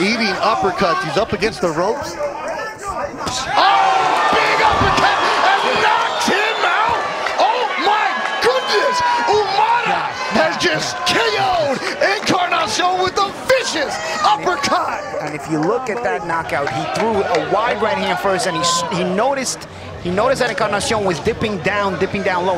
eating uppercuts. He's up against the ropes. Oh, big uppercut and knocked him out. Oh my goodness. Umara has just KO'd Encarnacion with a vicious uppercut. And if you look at that knockout, he threw a wide right hand first, and he he noticed he noticed that Encarnacion was dipping down, dipping down low.